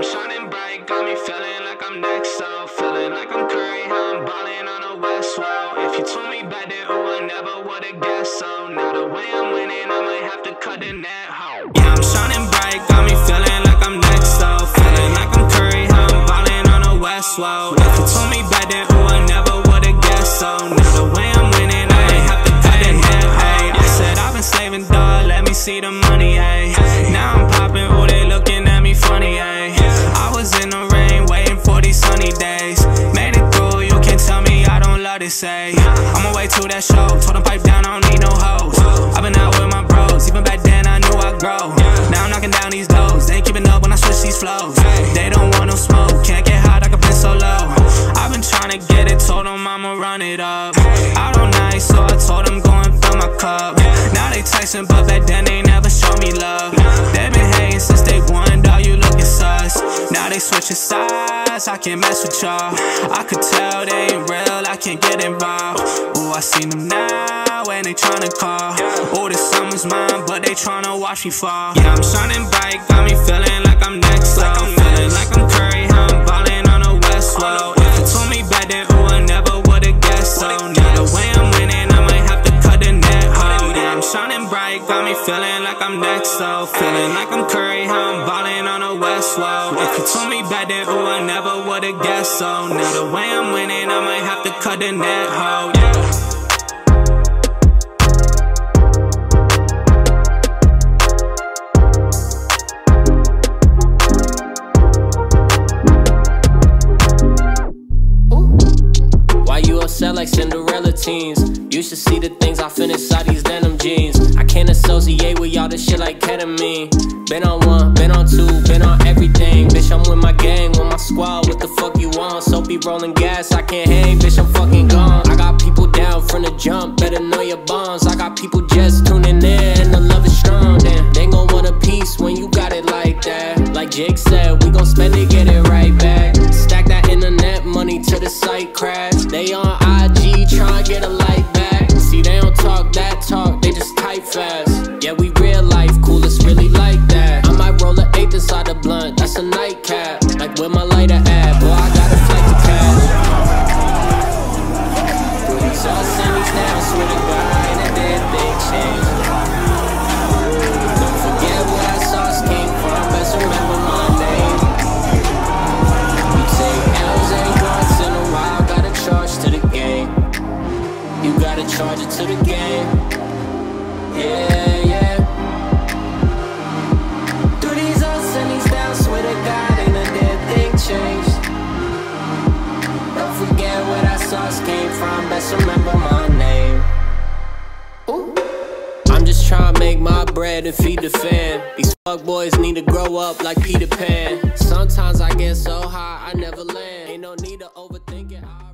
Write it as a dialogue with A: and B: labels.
A: I'm shining bright, got me feeling like I'm next so feeling like I'm Curry, how I'm balling on the West wall. If you told me back then, oh, I never would've guessed so. Now the way I'm winning, I might have to cut the net home. Yeah, I'm shining. Say. I'm way to that show, told them pipe down, I don't need no hoes. I've been out with my bros, even back then I knew I'd grow. Now I'm knocking down these doors, they ain't keeping up when I switch these flows. They don't want no smoke, can't get hot, I can been so low. I've been trying to get it, told them I'ma run it up. Out on night, so I told them go and fill my cup. Now they texting, but back then they never showed me love. They been hating since day one, dog, you looking sus. Now they switching sides, I can't mess with y'all. I could tell they ain't real, I can't get involved. Ooh, I seen them now, and they tryna call. Ooh, this summer's mine, but they tryna watch me fall. Yeah, I'm shining bright, got me feeling like I'm next up. Feeling like I'm Curry, how I'm ballin' on the West Wall. If you told me back then, ooh, I never would've guessed. So now the way I'm winning, I might have to cut the net. Oh, yeah, I'm shining bright, got me feeling like I'm next up. Feeling like I'm Curry, how I'm ballin' on the Wall. If you told me back then, ooh, I never would've guessed. So now the way I'm winning, I might have to cut the net. Oh, yeah.
B: Why you upset like Cinderella teens? You should see the things I finish inside these denim jeans. Can't associate with y'all this shit like ketamine. Been on one, been on two, been on everything. Bitch, I'm with my gang, with my squad. What the fuck you want? Soapy rolling gas, I can't hang, bitch, I'm fucking gone. I got people down from the jump, better know your bonds. I got people just tuning in, and the love is strong. Damn, they gon' want a piece when you got it like that. Like Jake said, we gon' spend it, get it right back. Stack that internet money to the site crash. Where my lighter at, boy, I got a flight to catch. So I send these down, swear to God, and it did big change. Don't forget where that sauce came from, best remember my name. You take L's every once in a while, gotta charge to the game. You gotta charge it to the game. Yeah, yeah. Remember my name. Ooh. I'm just trying to make my bread and feed the fam. These fuck boys need to grow up like Peter Pan. Sometimes I get so high, I never land. Ain't no need to overthink it. I